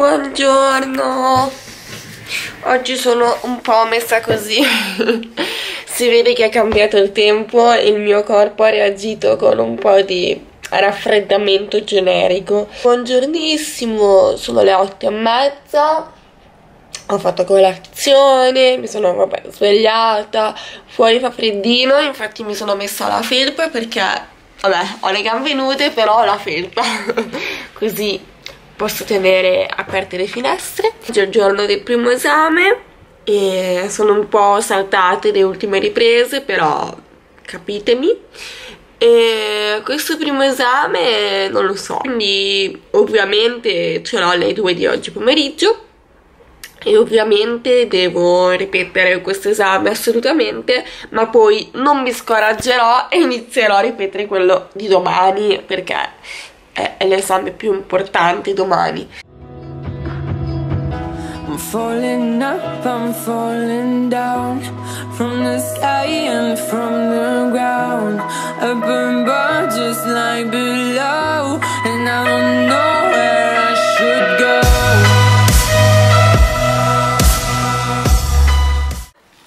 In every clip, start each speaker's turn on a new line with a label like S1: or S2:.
S1: Buongiorno. Oggi sono un po' messa così. Si vede che è cambiato il tempo e il mio corpo ha reagito con un po' di raffreddamento generico. Buongiornissimo, sono le otto e mezza. Ho fatto colazione, mi sono vabbè, svegliata, fuori fa freddino, infatti mi sono messa la felpa perché, vabbè, ho le gambe nude, però ho la felpa, così posso tenere aperte le finestre. Oggi è il giorno del primo esame e sono un po' saltate le ultime riprese, però capitemi. E questo primo esame non lo so, quindi ovviamente ce l'ho alle due di oggi pomeriggio e ovviamente devo ripetere questo esame assolutamente ma poi non mi scoraggerò e inizierò a ripetere quello di domani perché è, l'esame più importante domani. I'm falling up, I'm falling down. From the sky and from the ground. Up above just like below. And I don't know where I should go.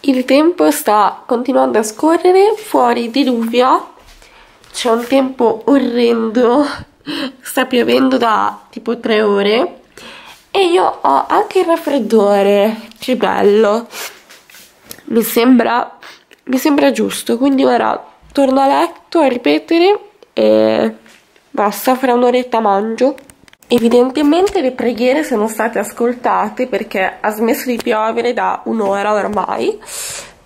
S1: Il tempo sta continuando a scorrere, fuori diluvia, c'è un tempo orrendo, sta piovendo da tipo tre ore e io ho anche il raffreddore, che bello, mi sembra, mi sembra giusto, quindi ora torno a letto a ripetere e basta, fra un'oretta mangio. Evidentemente le preghiere sono state ascoltate perché ha smesso di piovere da un'ora ormai,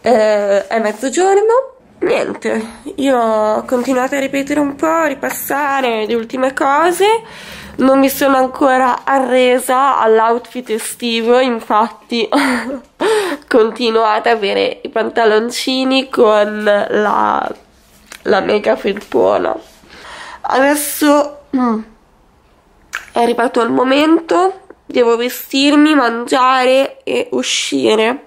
S1: eh, è mezzogiorno, niente, io ho continuato a ripetere un po', a ripassare le ultime cose, non mi sono ancora arresa all'outfit estivo, infatti continuo ad avere i pantaloncini con la, la mega felpona. Adesso... Mm, è arrivato il momento, devo vestirmi, mangiare e uscire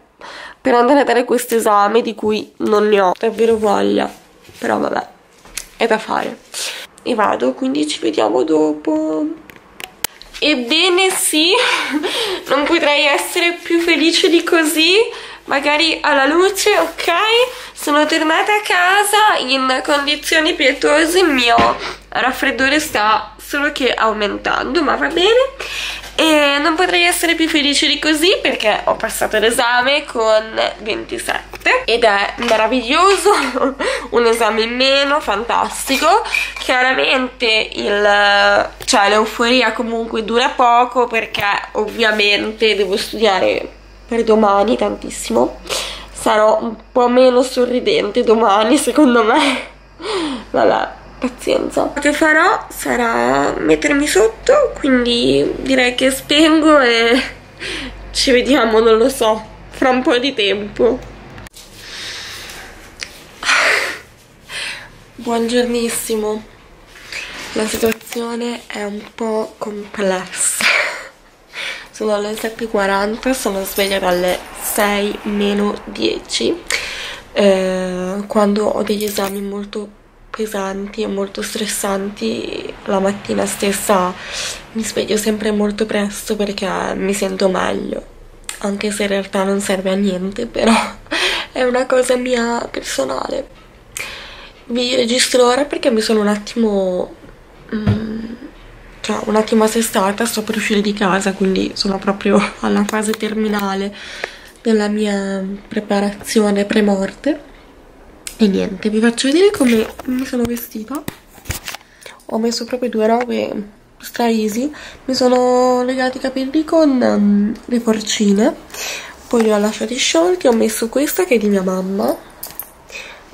S1: per andare a dare questo esame di cui non ne ho davvero voglia, però vabbè, è da fare. E vado, quindi ci vediamo dopo. Ebbene sì, non potrei essere più felice di così, magari alla luce, ok? Sono tornata a casa in condizioni pietose, il mio raffreddore sta solo che aumentando, ma va bene. E non potrei essere più felice di così perché ho passato l'esame con 27 ed è meraviglioso, un esame in meno, fantastico. Chiaramente il, cioè, l'euforia comunque dura poco perché ovviamente devo studiare per domani tantissimo. Sarò un po' meno sorridente domani secondo me. Vabbè pazienza. Quello che farò sarà mettermi sotto, quindi direi che spengo e ci vediamo, non lo so, fra un po' di tempo. Buongiornissimo. La situazione è un po' complessa. Sono le 7.40, sono sveglia dalle 6 meno 10 eh, quando ho degli esami molto pesanti e molto stressanti la mattina stessa mi sveglio sempre molto presto perché mi sento meglio. Anche se in realtà non serve a niente però è una cosa mia personale. Vi registro ora perché mi sono un attimo mm, cioè un attimo assestata sto per uscire di casa quindi sono proprio alla fase terminale della mia preparazione pre-morte e niente, vi faccio vedere come mi sono vestita. Ho messo proprio due robe stra easy. Mi sono legati i capelli con um, le forcine. Poi li ho lasciati sciolti. Ho messo questa che è di mia mamma.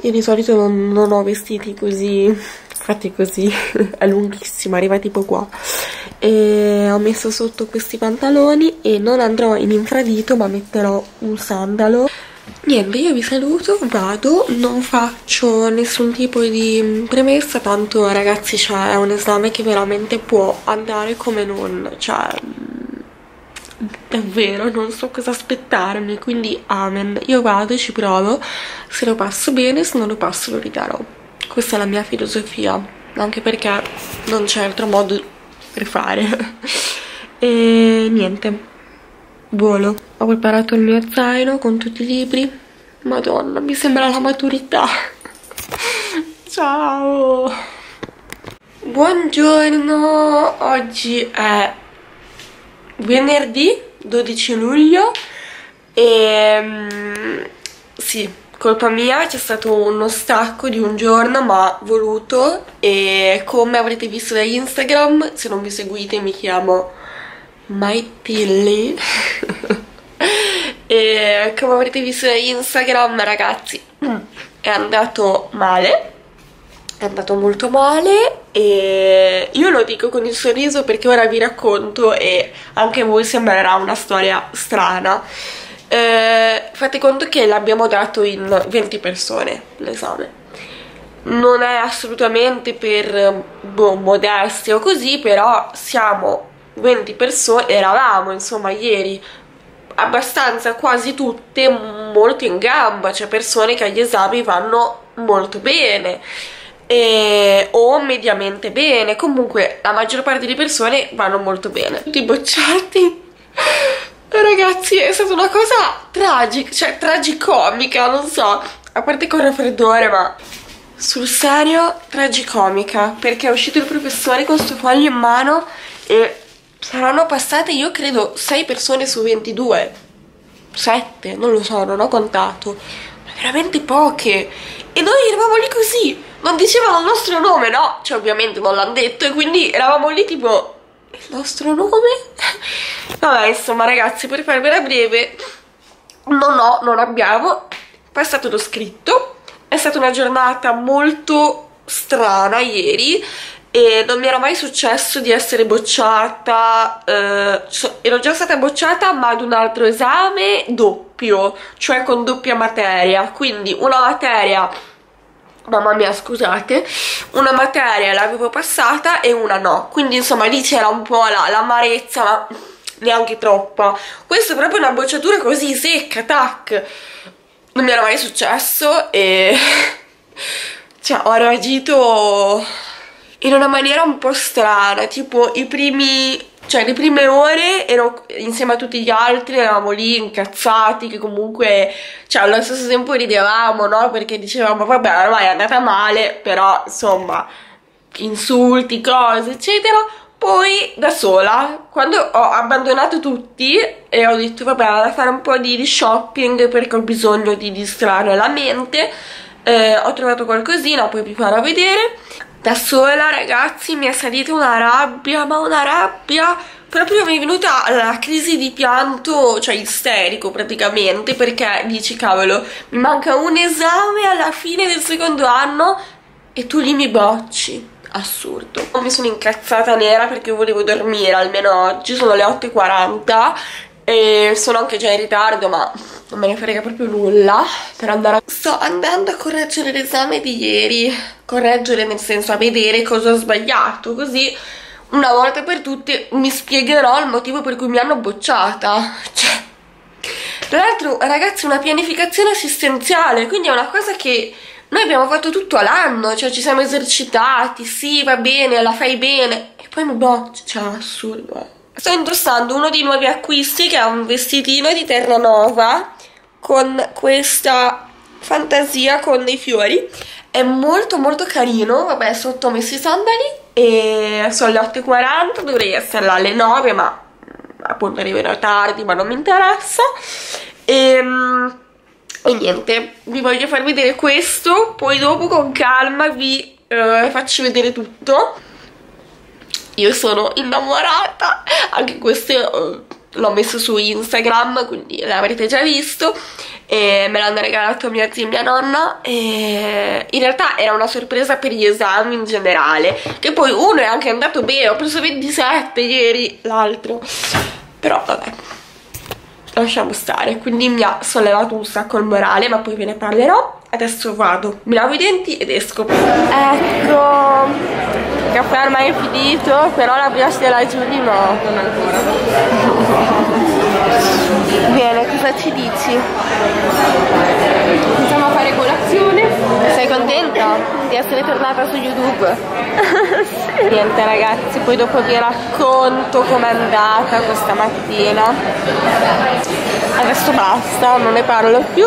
S1: Io di solito non, non ho vestiti così fatti così è lunghissima arriva tipo qua e ho messo sotto questi pantaloni e non andrò in infradito ma metterò un sandalo Niente, io vi saluto, vado, non faccio nessun tipo di premessa, tanto ragazzi cioè, è un esame che veramente può andare come non, cioè davvero non so cosa aspettarmi, quindi amen, io vado ci provo, se lo passo bene, se non lo passo lo ridarò, questa è la mia filosofia, anche perché non c'è altro modo per fare. E niente volo ho preparato il mio zaino con tutti i libri. Madonna mi sembra la maturità. Ciao. Buongiorno. Oggi è venerdì 12 luglio. E mm, sì colpa mia c'è stato uno stacco di un giorno ma voluto. E come avrete visto da Instagram se non mi seguite mi chiamo Maitilli e come avrete visto da Instagram ragazzi è andato male è andato molto male e io lo dico con il sorriso perché ora vi racconto e anche a voi sembrerà una storia strana. Eh, fate conto che l'abbiamo dato in 20 persone l'esame. Non è assolutamente per boh, modestia o così però siamo 20 persone eravamo insomma ieri abbastanza quasi tutte molto in gamba cioè persone che agli esami vanno molto bene e, o mediamente bene comunque la maggior parte delle persone vanno molto bene tutti bocciati Ragazzi, è stata una cosa tragica, cioè tragicomica, non so. A parte con raffreddore, ma sul serio tragicomica. Perché è uscito il professore con sto foglio in mano e saranno passate, io credo, 6 persone su 22. 7, non lo so, non ho contato. Ma veramente poche. E noi eravamo lì così. Non dicevano il nostro nome, no? Cioè, ovviamente non l'hanno detto. E quindi eravamo lì tipo il nostro nome vabbè insomma ragazzi per farvela breve non ho, non abbiamo passato lo scritto è stata una giornata molto strana ieri e non mi era mai successo di essere bocciata eh, ero già stata bocciata ma ad un altro esame doppio cioè con doppia materia. Quindi una materia mamma mia scusate una materia l'avevo passata e una no. Quindi insomma lì c'era un po' l'amarezza ma neanche troppa. Questa è proprio una bocciatura così secca tac. Non mi era mai successo e cioè ho reagito in una maniera un po' strana tipo i primi cioè le prime ore ero insieme a tutti gli altri, eravamo lì incazzati che comunque cioè allo stesso tempo ridevamo, no? Perché dicevamo vabbè ormai è andata male, però insomma insulti, cose eccetera. Poi da sola, quando ho abbandonato tutti e ho detto vabbè vado a fare un po' di shopping perché ho bisogno di distrarre la mente, eh, ho trovato qualcosina, poi vi farò vedere da sola ragazzi mi è salita una rabbia ma una rabbia. Proprio mi è venuta la crisi di pianto cioè isterico praticamente perché dici cavolo mi manca un esame alla fine del secondo anno e tu lì mi bocci. Assurdo. Mi sono incazzata nera perché volevo dormire almeno oggi sono le 8.40 e sono anche già in ritardo ma non me ne frega proprio nulla per andare a... sto andando a correggere l'esame di ieri. Correggere nel senso a vedere cosa ho sbagliato così una volta per tutte mi spiegherò il motivo per cui mi hanno bocciata. Cioè tra l'altro ragazzi una pianificazione assistenziale quindi è una cosa che noi abbiamo fatto tutto l'anno cioè ci siamo esercitati sì va bene la fai bene e poi mi boccia cioè assurdo. eh Sto indossando uno dei nuovi acquisti che è un vestitino di Terranova con questa fantasia con dei fiori. È molto molto carino, vabbè sotto ho messo i sandali e sono le 8.40, dovrei essere alle 9 ma appunto arriverò tardi ma non mi interessa. E, ehm, e niente, vi voglio far vedere questo, poi dopo con calma vi eh, faccio vedere tutto io sono innamorata. Anche questo uh, l'ho messo su Instagram quindi l'avrete già visto. E me l'hanno regalato mia zia e mia nonna. E in realtà era una sorpresa per gli esami in generale che poi uno è anche andato bene. Ho preso 27 ieri l'altro. Però vabbè lasciamo stare. Quindi mi ha sollevato un sacco il morale ma poi ve ne parlerò. Adesso vado. Mi lavo i denti ed esco. Ecco il caffè ormai è finito però la brioche della Giulia no non ancora bene cosa ci dici? iniziamo a fare colazione Sei contenta di essere tornata su YouTube? sì. Niente ragazzi, poi dopo vi racconto com'è andata questa mattina. Adesso basta, non ne parlo più.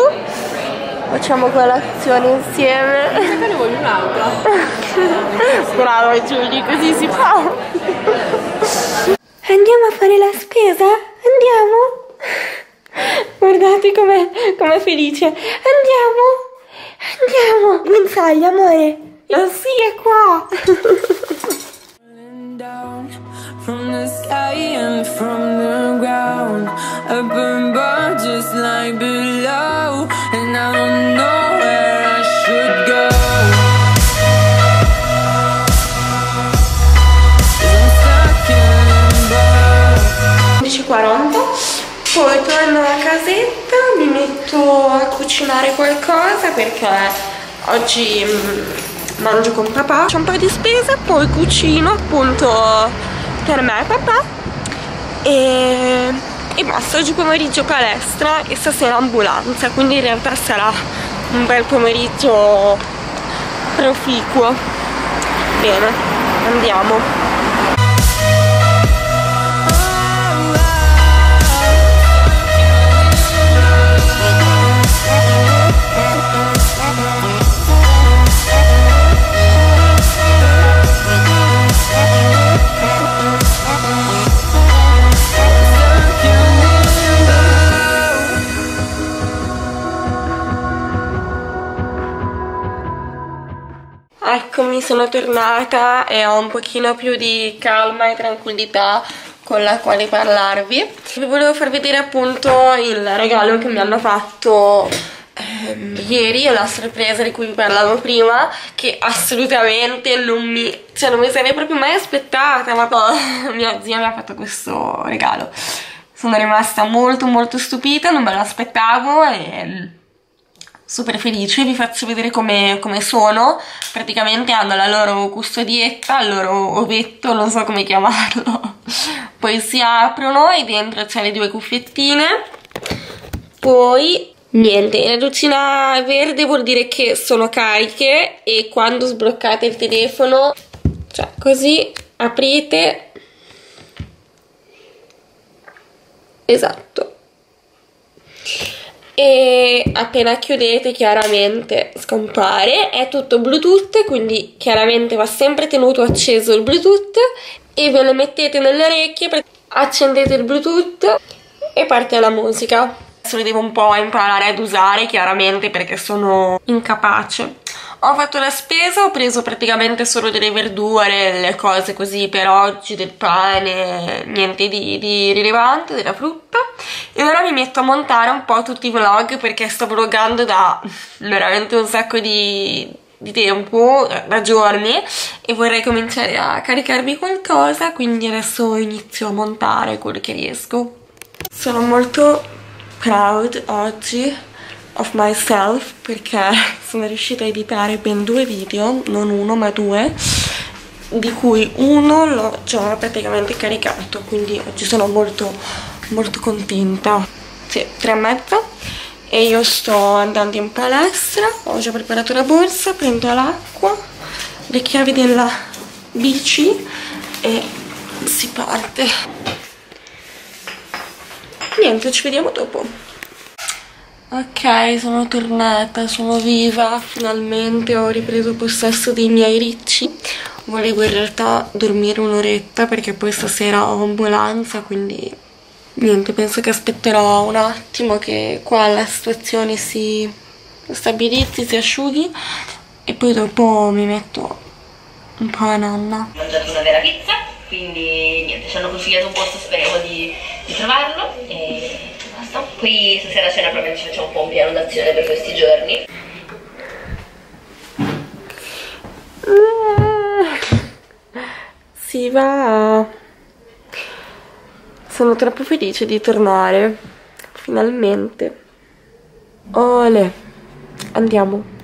S1: Facciamo colazione insieme.
S2: Perché ne voglio un'altra?
S1: Brava Giulia, così si fa. Andiamo a fare la spesa? Andiamo? Guardate com'è com felice. Andiamo? Andiamo. Guinzaglia, amore. Oh sì, è qua. From the sky and from the ground Up above just like below 11.40 poi torno a casetta, mi metto a cucinare qualcosa perché oggi mm, mangio con papà, c'è un po' di spesa, poi cucino appunto per me e papà e, e basta, oggi pomeriggio palestra e stasera ambulanza, quindi in realtà sarà un bel pomeriggio proficuo. Bene, andiamo. Sono tornata e ho un pochino più di calma e tranquillità con la quale parlarvi. Vi volevo far vedere appunto il regalo che mi hanno fatto ehm, ieri la sorpresa di cui vi parlavo prima che assolutamente non mi, cioè non mi sarei proprio mai aspettata ma poi mia zia mi ha fatto questo regalo. Sono rimasta molto molto stupita, non me lo aspettavo e super felice, vi faccio vedere come, come, sono, praticamente hanno la loro custodietta, il loro ovetto, non so come chiamarlo, poi si aprono e dentro c'è le due cuffiettine, poi niente, la lucina verde vuol dire che sono cariche e quando sbloccate il telefono, cioè così aprite, esatto, e appena chiudete chiaramente scompare. È tutto bluetooth quindi chiaramente va sempre tenuto acceso il bluetooth. E ve lo mettete nelle orecchie accendete il bluetooth e parte la musica. Adesso li devo un po' imparare ad usare chiaramente perché sono incapace ho fatto la spesa, ho preso praticamente solo delle verdure, delle cose così per oggi, del pane, niente di, di rilevante, della frutta. E ora mi metto a montare un po' tutti i vlog perché sto vloggando da veramente un sacco di, di tempo, da giorni, e vorrei cominciare a caricarvi qualcosa, quindi adesso inizio a montare quello che riesco. Sono molto proud oggi of myself perché sono riuscita a editare ben due video, non uno ma due, di cui uno l'ho già praticamente caricato, quindi oggi sono molto molto contenta. Sì, tre e mezza e io sto andando in palestra, ho già preparato la borsa, prendo l'acqua, le chiavi della bici e si parte. Niente, ci vediamo dopo. Ok, sono tornata, sono viva, finalmente ho ripreso possesso dei miei ricci. Volevo in realtà dormire un'oretta perché poi stasera ho ambulanza, quindi niente, penso che aspetterò un attimo che qua la situazione si stabilizzi, si asciughi e poi dopo mi metto un po' a nanna.
S3: Ho mangiato una vera pizza, quindi niente, ci hanno consigliato un posto, speriamo di, di trovarlo e basta. Poi stasera a cena probabilmente ci facciamo un po' un piano d'azione per questi giorni.
S1: Si va. Sono troppo felice di tornare. Finalmente. Ole. Andiamo.